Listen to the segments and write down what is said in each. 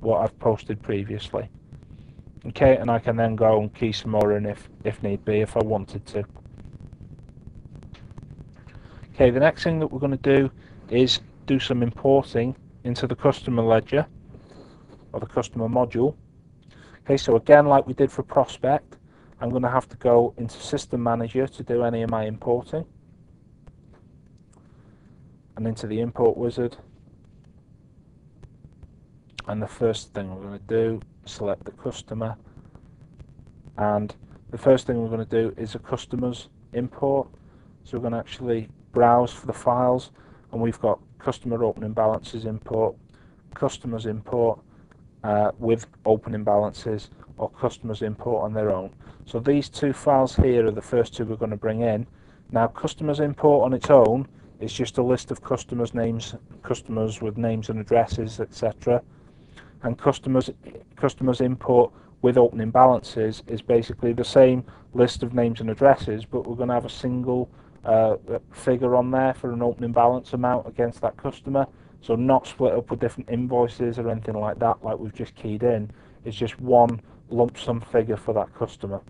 what I've posted previously. Okay, and I can then go and key some more in if, if need be, if I wanted to. Okay, the next thing that we're going to do is do some importing into the customer ledger or the customer module. Okay, so again, like we did for prospect, I'm going to have to go into System Manager to do any of my importing and into the import wizard and the first thing we're going to do select the customer. And the first thing we're going to do is a customers import. So we're going to actually browse for the files and we've got customer opening balances import customers import uh, with opening balances or customers import on their own. So these two files here are the first two we're going to bring in. Now customers import on its own is just a list of customers names customers with names and addresses etc and customers customers import with opening balances is basically the same list of names and addresses but we're going to have a single uh, figure on there for an opening balance amount against that customer. So not split up with different invoices or anything like that like we've just keyed in. It's just one lump sum figure for that customer.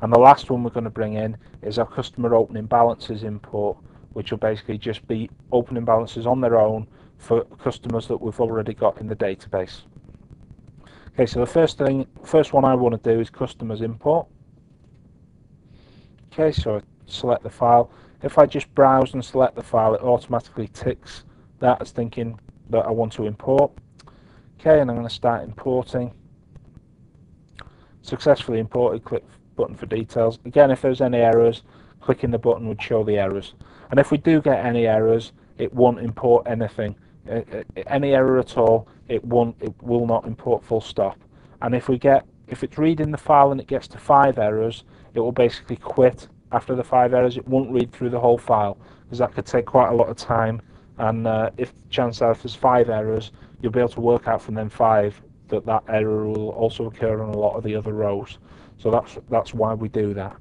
And the last one we're going to bring in is our customer opening balances import which will basically just be opening balances on their own for customers that we've already got in the database. Okay, so the first thing, first one I want to do is customers import. Okay, so I select the file. If I just browse and select the file, it automatically ticks that as thinking that I want to import. Okay, and I'm going to start importing. Successfully imported, click button for details. Again, if there's any errors, clicking the button would show the errors. And if we do get any errors, it won't import anything. Uh, any error at all, it won't, it will not import full stop. And if we get, if it's reading the file and it gets to five errors, it will basically quit after the five errors. It won't read through the whole file because that could take quite a lot of time. And uh, if chance out there's five errors, you'll be able to work out from them five that that error will also occur on a lot of the other rows. So that's that's why we do that.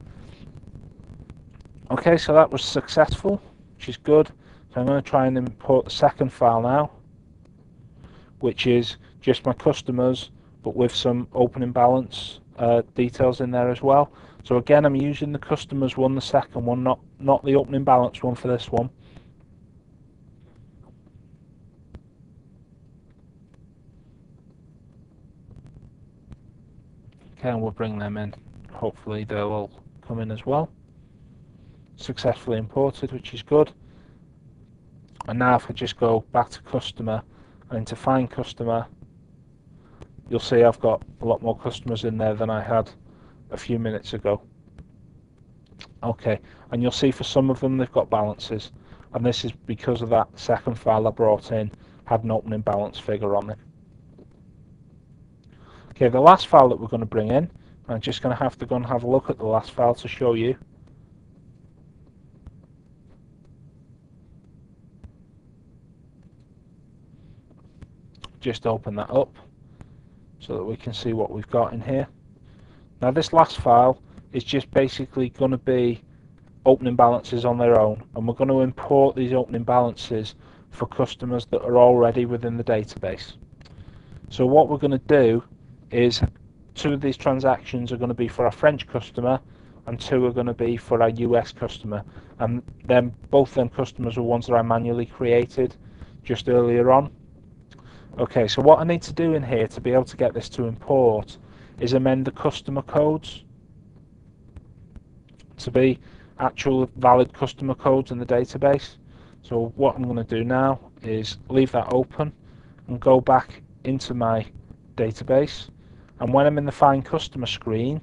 Okay, so that was successful, which is good. I'm going to try and import the second file now, which is just my customers, but with some opening balance uh, details in there as well. So again, I'm using the customers one, the second one, not not the opening balance one for this one. Okay, and we'll bring them in. Hopefully they'll all come in as well. Successfully imported, which is good and now if I just go back to customer and to find customer you'll see I've got a lot more customers in there than I had a few minutes ago. Okay and you'll see for some of them they've got balances. And this is because of that second file I brought in had an opening balance figure on it. Okay the last file that we're going to bring in I'm just going to have to go and have a look at the last file to show you just open that up so that we can see what we've got in here. Now this last file is just basically going to be opening balances on their own and we're going to import these opening balances for customers that are already within the database. So what we're going to do is two of these transactions are going to be for our French customer and two are going to be for our US customer and then both them customers are ones that I manually created just earlier on Okay, so what I need to do in here to be able to get this to import is amend the customer codes to be actual valid customer codes in the database. So what I'm going to do now is leave that open and go back into my database. And when I'm in the Find Customer screen,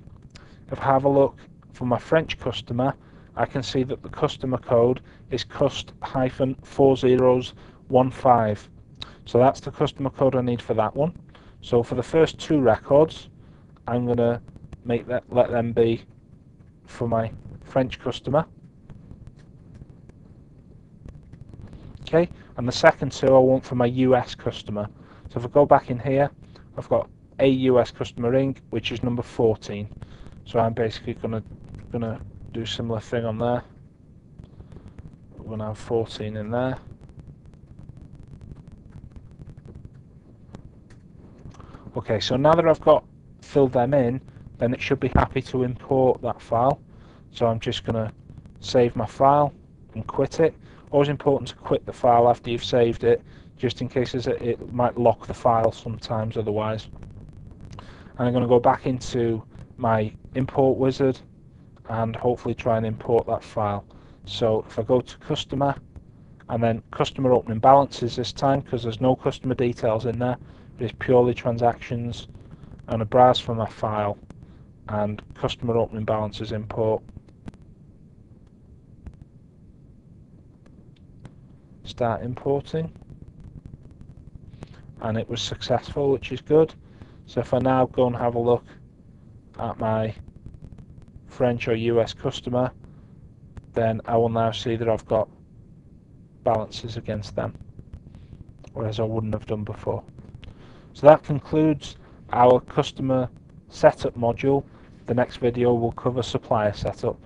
if I have a look for my French customer, I can see that the customer code is cust-4015 so that's the customer code I need for that one. So for the first two records, I'm going to make that let them be for my French customer. Okay, and the second two I want for my US customer. So if I go back in here, I've got a US customer Inc, which is number 14. So I'm basically gonna gonna do similar thing on there. We're gonna have 14 in there. Okay, so now that I've got filled them in, then it should be happy to import that file. So I'm just going to save my file and quit it. Always important to quit the file after you've saved it, just in case it might lock the file sometimes otherwise. And I'm going to go back into my import wizard and hopefully try and import that file. So if I go to customer and then customer opening balances this time because there's no customer details in there, it's purely transactions and a browse for my file and customer opening balances import. Start importing and it was successful which is good. So if I now go and have a look at my French or US customer then I will now see that I've got balances against them whereas I wouldn't have done before. So that concludes our customer setup module. The next video will cover supplier setup.